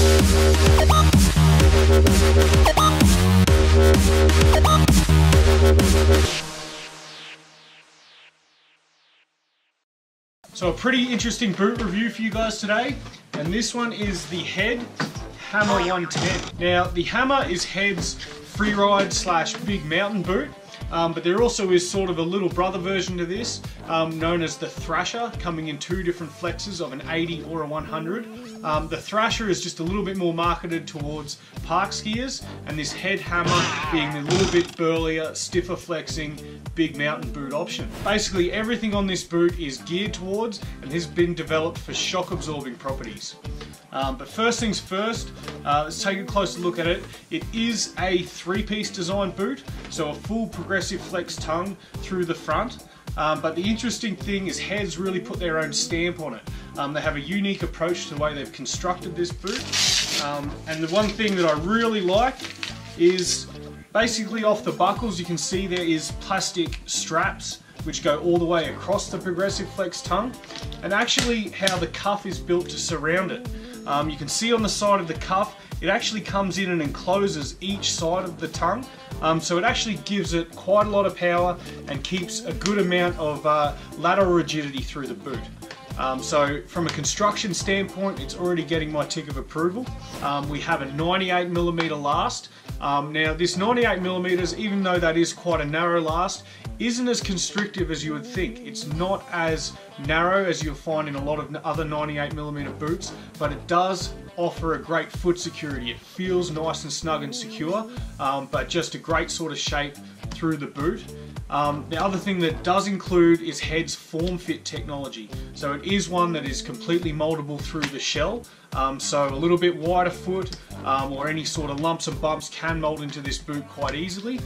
So a pretty interesting boot review for you guys today. And this one is the Head Hammer 110. Now the Hammer is Head's freeride slash big mountain boot. Um, but there also is sort of a little brother version to this, um, known as the Thrasher, coming in two different flexes of an 80 or a 100. Um, the Thrasher is just a little bit more marketed towards park skiers, and this Head Hammer being a little bit burlier, stiffer flexing, big mountain boot option. Basically everything on this boot is geared towards and has been developed for shock absorbing properties. Um, but first things first, uh, let's take a closer look at it. It is a three-piece design boot, so a full progressive flex tongue through the front. Um, but the interesting thing is Heads really put their own stamp on it. Um, they have a unique approach to the way they've constructed this boot. Um, and the one thing that I really like is basically off the buckles you can see there is plastic straps which go all the way across the progressive flex tongue and actually how the cuff is built to surround it. Um, you can see on the side of the cuff, it actually comes in and encloses each side of the tongue. Um, so it actually gives it quite a lot of power and keeps a good amount of uh, lateral rigidity through the boot. Um, so from a construction standpoint, it's already getting my tick of approval. Um, we have a 98 millimeter last. Um, now this 98 millimeters, even though that is quite a narrow last, isn't as constrictive as you would think. It's not as narrow as you'll find in a lot of other 98 millimeter boots, but it does offer a great foot security. It feels nice and snug and secure, um, but just a great sort of shape through the boot. Um, the other thing that does include is Head's form fit technology. So it is one that is completely moldable through the shell. Um, so a little bit wider foot um, or any sort of lumps and bumps can mold into this boot quite easily.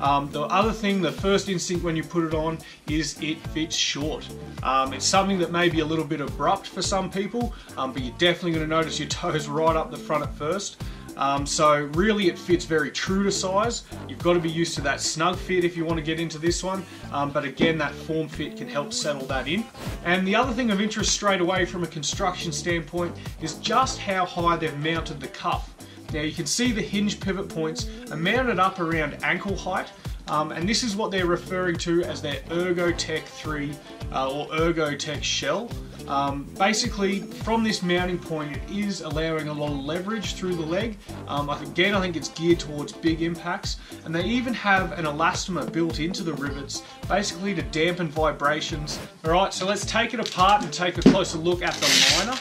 Um, the other thing, the first instinct when you put it on is it fits short. Um, it's something that may be a little bit abrupt for some people, um, but you're definitely going to notice your toes right up the front at first. Um, so really it fits very true to size. You've got to be used to that snug fit if you want to get into this one. Um, but again, that form fit can help settle that in. And the other thing of interest straight away from a construction standpoint is just how high they've mounted the cuff. Now you can see the hinge pivot points are mounted up around ankle height um, and this is what they're referring to as their ErgoTech 3 uh, or ErgoTech shell. Um, basically, from this mounting point, it is allowing a lot of leverage through the leg. Um, again, I think it's geared towards big impacts. And they even have an elastomer built into the rivets, basically to dampen vibrations. All right, so let's take it apart and take a closer look at the liner.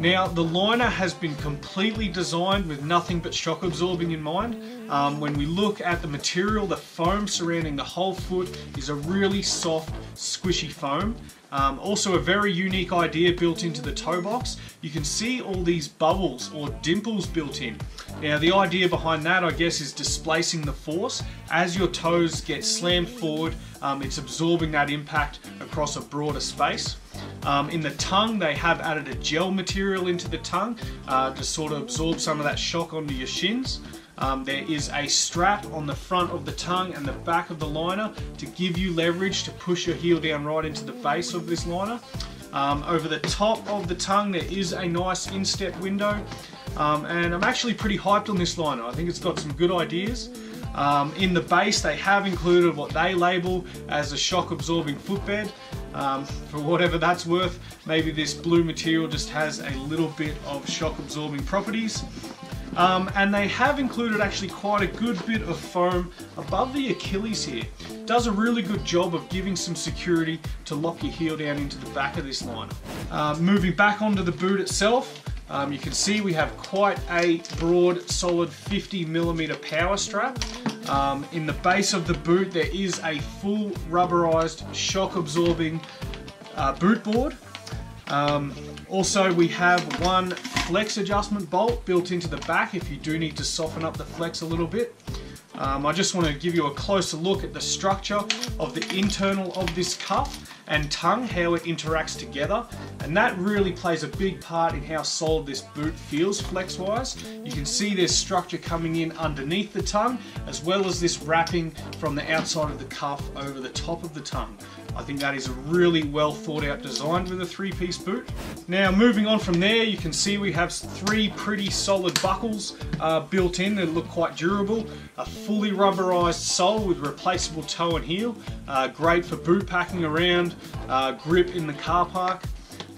Now, the liner has been completely designed with nothing but shock absorbing in mind. Um, when we look at the material, the foam surrounding the whole foot is a really soft, squishy foam. Um, also a very unique idea built into the toe box. You can see all these bubbles or dimples built in. Now the idea behind that I guess is displacing the force. As your toes get slammed forward, um, it's absorbing that impact across a broader space. Um, in the tongue, they have added a gel material into the tongue uh, to sort of absorb some of that shock onto your shins. Um, there is a strap on the front of the tongue and the back of the liner to give you leverage to push your heel down right into the base of this liner. Um, over the top of the tongue there is a nice instep window um, and I'm actually pretty hyped on this liner. I think it's got some good ideas. Um, in the base they have included what they label as a shock absorbing footbed. Um, for whatever that's worth, maybe this blue material just has a little bit of shock absorbing properties. Um, and they have included actually quite a good bit of foam above the Achilles here. Does a really good job of giving some security to lock your heel down into the back of this liner. Uh, moving back onto the boot itself, um, you can see we have quite a broad, solid 50 millimeter power strap. Um, in the base of the boot, there is a full rubberized, shock absorbing uh, boot board. Um, also, we have one flex adjustment bolt built into the back if you do need to soften up the flex a little bit. Um, I just want to give you a closer look at the structure of the internal of this cuff and tongue, how it interacts together. And that really plays a big part in how solid this boot feels flex-wise. You can see there's structure coming in underneath the tongue, as well as this wrapping from the outside of the cuff over the top of the tongue. I think that is a really well thought out design with a three piece boot. Now moving on from there you can see we have three pretty solid buckles uh, built in that look quite durable. A fully rubberized sole with replaceable toe and heel. Uh, great for boot packing around, uh, grip in the car park.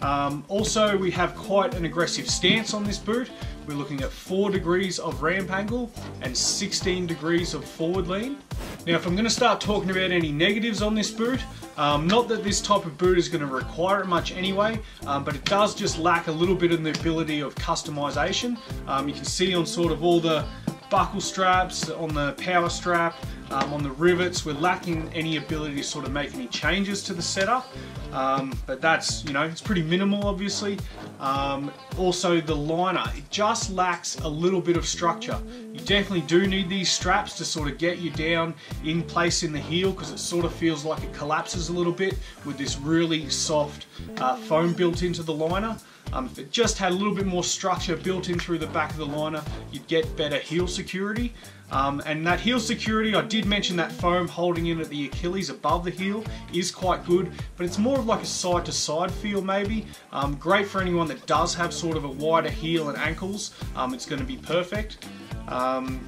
Um, also we have quite an aggressive stance on this boot. We're looking at 4 degrees of ramp angle and 16 degrees of forward lean. Now if I'm going to start talking about any negatives on this boot, um, not that this type of boot is going to require it much anyway, um, but it does just lack a little bit in the ability of customization. Um, you can see on sort of all the buckle straps, on the power strap, um, on the rivets, we're lacking any ability to sort of make any changes to the setup. Um, but that's, you know, it's pretty minimal obviously. Um, also the liner, it just lacks a little bit of structure. You definitely do need these straps to sort of get you down in place in the heel because it sort of feels like it collapses a little bit with this really soft uh, foam built into the liner. Um, if it just had a little bit more structure built in through the back of the liner, you'd get better heel security. Um, and that heel security, I did mention that foam holding in at the Achilles above the heel is quite good, but it's more of like a side to side feel maybe. Um, great for anyone that does have sort of a wider heel and ankles, um, it's going to be perfect. Um,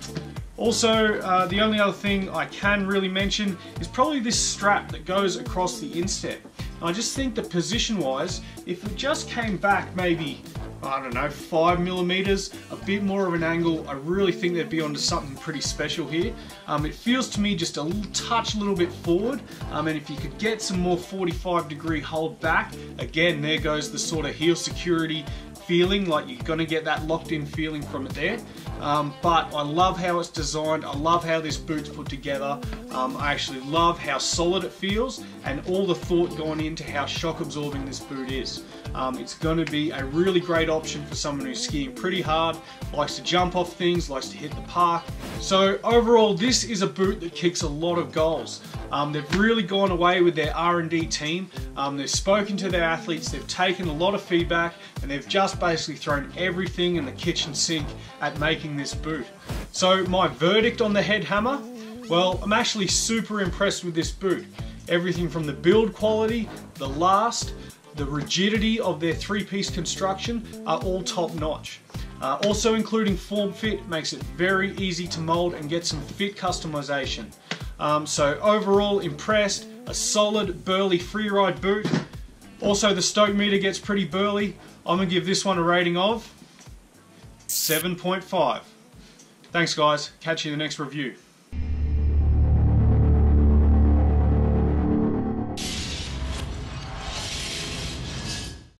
also, uh, the only other thing I can really mention is probably this strap that goes across the instep. I just think that position wise, if it just came back maybe, I don't know, five millimeters, a bit more of an angle, I really think they'd be onto something pretty special here. Um, it feels to me just a little touch a little bit forward, um, and if you could get some more 45 degree hold back, again, there goes the sort of heel security feeling, like you're gonna get that locked in feeling from it there. Um, but I love how it's designed, I love how this boot's put together, um, I actually love how solid it feels and all the thought going into how shock absorbing this boot is. Um, it's going to be a really great option for someone who's skiing pretty hard, likes to jump off things, likes to hit the park. So overall this is a boot that kicks a lot of goals. Um, they've really gone away with their R&D team. Um, they've spoken to their athletes, they've taken a lot of feedback, and they've just basically thrown everything in the kitchen sink at making this boot. So my verdict on the head hammer, well, I'm actually super impressed with this boot. Everything from the build quality, the last, the rigidity of their three-piece construction are all top notch. Uh, also including form fit makes it very easy to mold and get some fit customization. Um, so overall impressed, a solid burly freeride boot. Also the stoke meter gets pretty burly. I'm to give this one a rating of 7.5. Thanks guys, catch you in the next review.